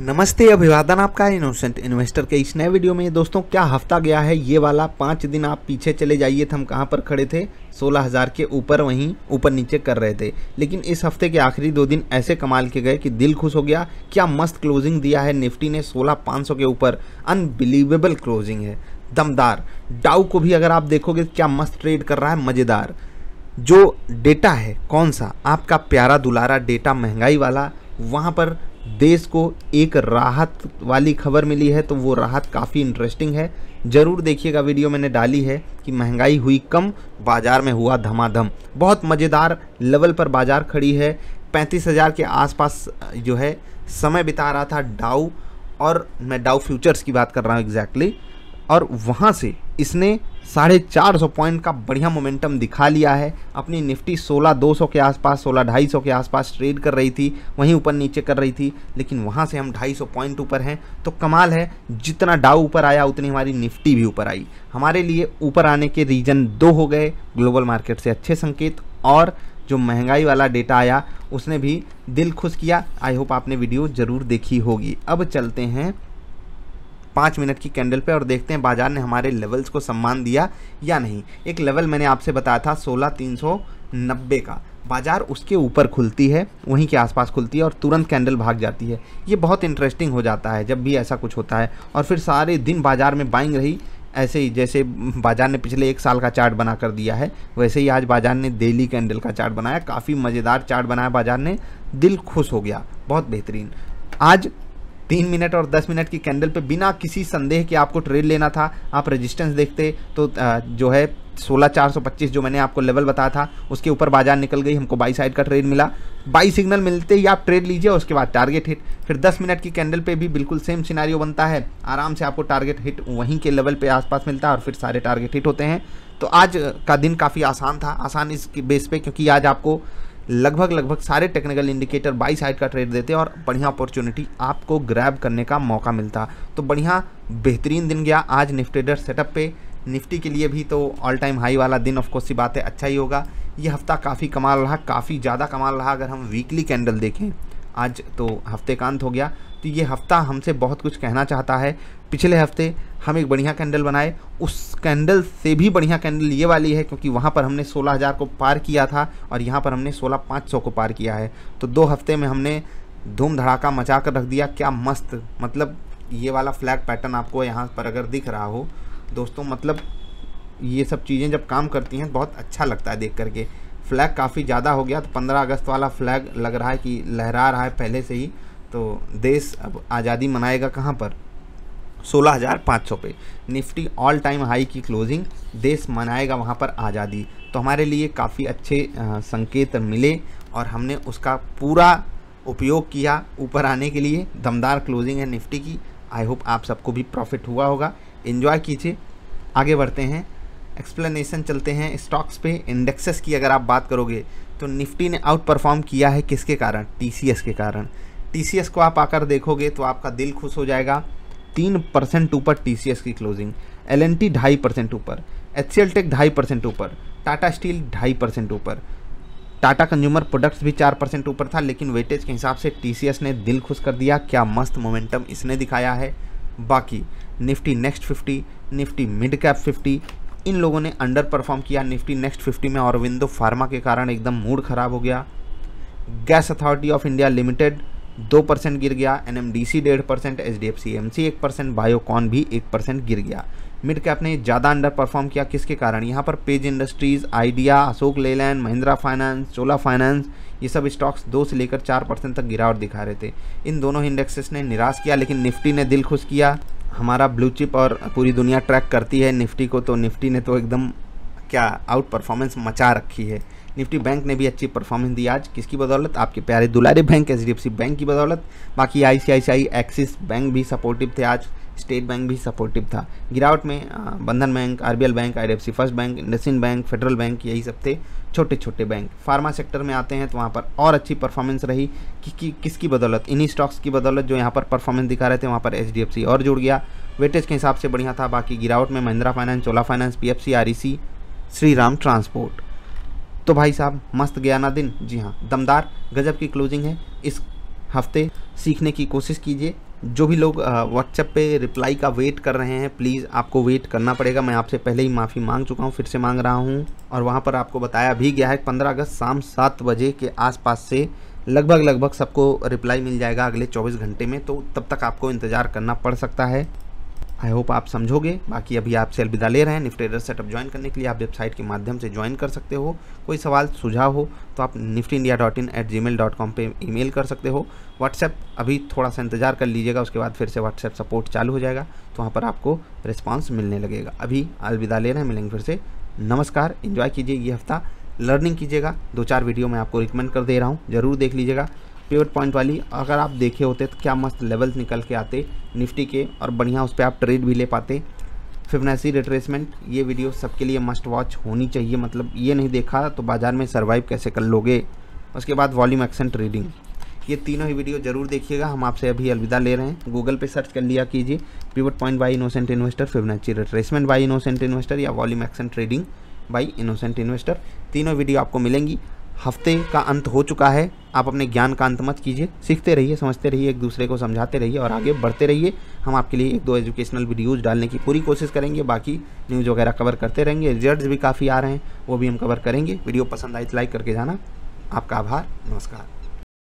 नमस्ते, अभिवादन आपका इनोसेंट इन्वेस्टर के इस नए वीडियो में। दोस्तों, क्या हफ़्ता गया है? ये वाला पाँच दिन आप पीछे चले जाइए। थे हम कहाँ पर खड़े थे? सोलह हज़ार के ऊपर, वहीं ऊपर नीचे कर रहे थे। लेकिन इस हफ़्ते के आखिरी दो दिन ऐसे कमाल के गए कि दिल खुश हो गया। क्या मस्त क्लोजिंग दिया है निफ्टी ने, सोलह पाँच सौ के ऊपर। अनबिलीवेबल क्लोजिंग है। दमदार। डाउ को भी अगर आप देखोगे, क्या मस्त ट्रेड कर रहा है? मज़ेदार। जो डेटा है, कौन सा? आपका प्यारा दुलारा डेटा महँगाई वाला, वहाँ पर देश को एक राहत वाली खबर मिली है तो वो राहत काफ़ी इंटरेस्टिंग है। ज़रूर देखिएगा वीडियो मैंने डाली है कि महँगाई हुई कम, बाज़ार में हुआ धमाधम। बहुत मज़ेदार लेवल पर बाज़ार खड़ी है। पैंतीस हज़ार के आसपास जो है, समय बिता रहा था डाउ और मैं डाउ फ्यूचर्स की बात कर रहा हूँ एग्जैक्टली और वहाँ से इसने साढ़े चार सौ पॉइंट का बढ़िया मोमेंटम दिखा लिया है। अपनी निफ्टी सोलह दो सौ के आसपास, सोलह ढाई सौ के आसपास ट्रेड कर रही थी, वहीं ऊपर नीचे कर रही थी, लेकिन वहाँ से हम ढाई सौ पॉइंट ऊपर हैं। तो कमाल है, जितना डाउ ऊपर आया, उतनी हमारी निफ्टी भी ऊपर आई। हमारे लिए ऊपर आने के रीजन दो हो गए, ग्लोबल मार्केट से अच्छे संकेत, और जो महँगाई वाला डेटा आया, उसने भी दिल खुश किया। आई होप आपने वीडियो ज़रूर देखी होगी। अब चलते हैं पाँच मिनट की कैंडल पे और देखते हैं बाज़ार ने हमारे लेवल्स को सम्मान दिया या नहीं। एक लेवल मैंने आपसे बताया था सोलह तीन सौ नब्बे का। बाज़ार उसके ऊपर खुलती है, वहीं के आसपास खुलती है और तुरंत कैंडल भाग जाती है। ये बहुत इंटरेस्टिंग हो जाता है जब भी ऐसा कुछ होता है और फिर सारे दिन बाज़ार में बाइंग रही। ऐसे ही जैसे बाज़ार ने पिछले एक साल का चार्ट बना कर दिया है, वैसे ही आज बाज़ार ने डेली कैंडल का चार्ट बनाया। काफ़ी मज़ेदार चार्ट बनाया बाज़ार ने। दिल खुश हो गया, बहुत बेहतरीन। आज तीन मिनट और दस मिनट की कैंडल पे बिना किसी संदेह के आपको ट्रेड लेना था। आप रेजिस्टेंस देखते तो जो है सोलह चार सौ पच्चीस जो मैंने आपको लेवल बताया था, उसके ऊपर बाज़ार निकल गई, हमको बाई साइड का ट्रेड मिला। बाई सिग्नल मिलते ही आप ट्रेड लीजिए, उसके बाद टारगेट हिट फिर 10 मिनट की कैंडल पे भी बिल्कुल सेम सिनारियो बनता है। आराम से आपको टारगेट हिट वहीं के लेवल पे आसपास मिलता है और फिर सारे टारगेट हिट होते हैं। तो आज का दिन काफ़ी आसान था, आसान इस बेस पे, क्योंकि आज आपको लगभग लगभग सारे टेक्निकल इंडिकेटर बाई साइड का ट्रेड देते और बढ़िया अपॉर्चुनिटी आपको ग्रैब करने का मौका मिलता। तो बढ़िया, बेहतरीन दिन गया आज निफ्टेडर सेटअप पे। निफ्टी के लिए भी तो ऑल टाइम हाई वाला दिन ऑफकोर्स सी बात है अच्छा ही होगा। ये हफ़्ता काफ़ी कमाल रहा, काफ़ी ज़्यादा कमाल रहा, अगर हम वीकली कैंडल देखें। आज तो हफ़्ते का अंत हो गया। तो ये हफ़्ता हमसे बहुत कुछ कहना चाहता है। पिछले हफ़्ते हम एक बढ़िया कैंडल बनाए। उस कैंडल से भी बढ़िया कैंडल ये वाली है क्योंकि वहाँ पर हमने सोलह हज़ार को पार किया था और यहाँ पर हमने सोलह पाँच सौ को पार किया है। तो दो हफ़्ते में हमने धूम धड़ाका मचा कर रख दिया। क्या मस्त मतलब ये वाला फ्लैग पैटर्न आपको यहाँ पर अगर दिख रहा हो, दोस्तों मतलब ये सब चीज़ें जब काम करती हैं, बहुत अच्छा लगता है देख करके। फ्लैग काफ़ी ज़्यादा हो गया तो पंद्रह अगस्त वाला फ्लैग लग रहा है कि लहरा रहा है पहले से ही। तो देश अब आज़ादी मनाएगा कहाँ पर? सोलह हज़ार पाँच सौ पे। निफ्टी ऑल टाइम हाई की क्लोजिंग देश मनाएगा वहाँ पर आज़ादी। तो हमारे लिए काफ़ी अच्छे संकेत मिले और हमने उसका पूरा उपयोग किया ऊपर आने के लिए। दमदार क्लोजिंग है निफ्टी की। आई होप आप सबको भी प्रॉफिट हुआ होगा। इन्जॉय कीजिए। आगे बढ़ते हैं। एक्सप्लेनेशन चलते हैं स्टॉक्स पे इंडेक्सेस की अगर आप बात करोगे तो निफ्टी ने आउट परफॉर्म किया है किसके कारण? टीसीएस के कारण। टीसीएस को आप आकर देखोगे तो आपका दिल खुश हो जाएगा। तीन परसेंट ऊपर टीसीएस की क्लोजिंग एल एन टी ढाई परसेंट ऊपर एच सी एल टेक ढाई परसेंट ऊपर टाटा स्टील ढाई परसेंट ऊपर। टाटा कंज्यूमर प्रोडक्ट्स भी चार परसेंट ऊपर था, लेकिन वेटेज के हिसाब से टीसीएस ने दिल खुश कर दिया। क्या मस्त मोमेंटम इसने दिखाया है। बाकी Nifty next fifty Nifty mid cap fifty इन लोगों ने अंडर परफॉर्म किया। निफ्टी नेक्स्ट फिफ्टी में और फार्मा के कारण एकदम मूड खराब हो गया। Gas authority of India limited दो परसेंट गिर गया। एन एम डी सी डेढ़ percent H D F C M C एक परसेंट, बायोकॉन भी एक परसेंट गिर गया। मिड कैप ने ज़्यादा अंडर परफॉर्म किया किसके कारण? यहाँ पर page industries, Idea, Ashok Leyland, Mahindra finance, Chola finance, ये सब स्टॉक्स दो से लेकर चार परसेंट तक गिरावट दिखा रहे थे। इन दोनों इंडेक्सेस ने निराश किया, लेकिन निफ्टी ने दिल खुश किया। हमारा ब्लू चिप और पूरी दुनिया ट्रैक करती है निफ्टी को तो निफ्टी ने तो एकदम क्या आउट परफॉर्मेंस मचा रखी है। निफ्टी बैंक ने भी अच्छी परफॉर्मेंस दी आज। किसकी बदौलत? आपके प्यारे दुलारे बैंक एच बैंक की बदौलत। बाकी आईसीआईसीआई एक्सिस बैंक भी सपोर्टिव थे आज। स्टेट बैंक भी सपोर्टिव था। गिरावट में Bandhan bank RBL bank IDFC first bank IndusInd bank Federal bank यही सब थे छोटे छोटे बैंक। फार्मा सेक्टर में आते हैं तो वहाँ पर और अच्छी परफॉर्मेंस रही। कि, कि किसकी बदौलत? इन्हीं स्टॉक्स की बदौलत जो यहाँ पर परफॉर्मेंस दिखा रहे थे वहाँ पर एचडीएफसी और जुड़ गया। वेटेज के हिसाब से बढ़िया था बाकी गिरावट में Mahindra finance Chola finance P F Shriram transport तो भाई साहब, मस्त गया ना दिन। जी हाँ दमदार, गजब की क्लोजिंग है। इस हफ़्ते सीखने की कोशिश कीजिए। जो भी लोग व्हाट्सएप पे रिप्लाई का वेट कर रहे हैं प्लीज़ आपको वेट करना पड़ेगा। मैं आपसे पहले ही माफ़ी मांग चुका हूँ, फिर से मांग रहा हूँ। और वहाँ पर आपको बताया भी गया है, पंद्रह अगस्त शाम सात बजे के आसपास से लगभग लगभग सबको रिप्लाई मिल जाएगा अगले 24 घंटे में। तो तब तक आपको इंतज़ार करना पड़ सकता है। आई होप आप समझोगे। बाकी अभी आपसे अलविदा ले रहे हैं। निफ्टी सेटअप ज्वाइन करने के लिए आप वेबसाइट के माध्यम से ज्वाइन कर सकते हो। कोई सवाल, सुझाव हो तो आप Nifty India dot in at Gmail dot com पर ई मेल कर सकते हो। व्हाट्सएप अभी थोड़ा सा इंतज़ार कर लीजिएगा, उसके बाद फिर से व्हाट्सएप सपोर्ट चालू हो जाएगा तो वहाँ पर आपको रिस्पॉन्स मिलने लगेगा। अभी अलविदा ले रहे हैं, मिलेंगे फिर से। नमस्कार इन्जॉय कीजिए ये हफ़्ता। लर्निंग कीजिएगा। दो चार वीडियो मैं आपको रिकमेंड कर दे रहा हूँ, ज़रूर देख लीजिएगा। पिवट पॉइंट वाली, अगर आप देखे होते तो क्या मस्त लेवल्स निकल के आते, निफ्टी के, और बढ़िया उस पर आप ट्रेड भी ले पाते। फिवनेसी रिट्रेसमेंट ये वीडियो सबके लिए मस्ट वॉच होनी चाहिए मतलब ये नहीं देखा तो बाज़ार में सर्वाइव कैसे कर लोगे? उसके बाद वॉल्यूम एक्शन ट्रेडिंग ये तीनों ही वीडियो ज़रूर देखिएगा, हम आपसे अभी अलविदा ले रहे हैं। गूगल पे सर्च कर लिया कीजिए pivot point by innocent investor Fibonacci retracement by innocent investor या volume action trading by innocent investor तीनों वीडियो आपको मिलेंगी। हफ़्ते का अंत हो चुका है। आप अपने ज्ञान का अंत मत कीजिए। सीखते रहिए, समझते रहिए, एक दूसरे को समझाते रहिए और आगे बढ़ते रहिए। हम आपके लिए एक दो एजुकेशनल वीडियोज़ डालने की पूरी कोशिश करेंगे। बाकी न्यूज़ वगैरह कवर करते रहेंगे। रिज़ल्ट भी काफ़ी आ रहे हैं, वो भी हम कवर करेंगे। वीडियो पसंद आए तो लाइक करके जाना। आपका आभार, नमस्कार।